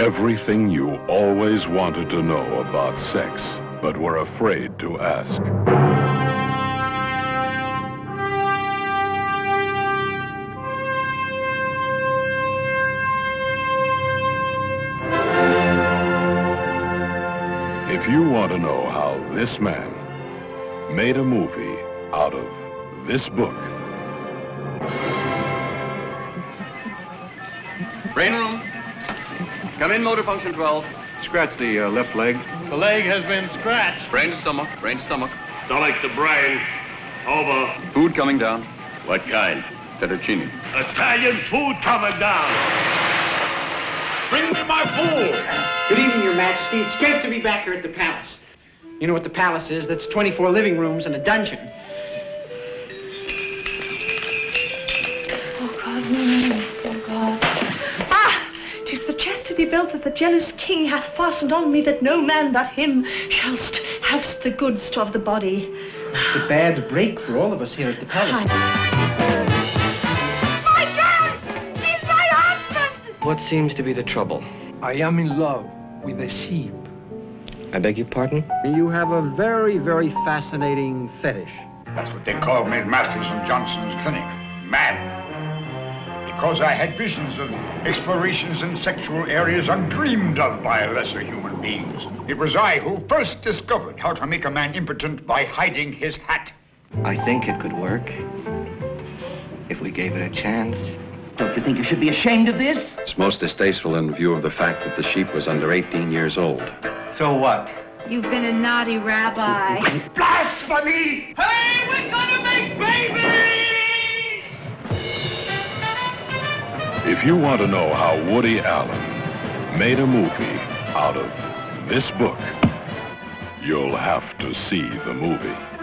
Everything you always wanted to know about sex, but were afraid to ask. If you want to know how this man made a movie out of this book, Brain room. Come in, motor function 12. Scratch the uh, left leg. The leg has been scratched. Brain to stomach, brain to stomach. Stomach to brain. Over. Food coming down. What kind? Fettuccine. Italian food coming down. Bring me my food. Good evening, Your Majesty. It's great to be back here at the palace. You know what the palace is? That's 24 living rooms and a dungeon. The chest to be built that the jealous king hath fastened on me that no man but him shallst have the goods of the body. It's a bad break for all of us here at the palace. My God! She's my husband! What seems to be the trouble? I am in love with a sheep. I beg your pardon? You have a very, very fascinating fetish. That's what they called me at Masters and Johnson's clinic. Mad. Because I had visions of explorations in sexual areas undreamed of by lesser human beings. It was I who first discovered how to make a man impotent by hiding his hat. I think it could work. If we gave it a chance. Don't you think you should be ashamed of this? It's most distasteful in view of the fact that the sheep was under 18 years old. So what? You've been a naughty rabbi. Blasphemy! Hey, we're gonna make babies! If you want to know how Woody Allen made a movie out of this book, you'll have to see the movie.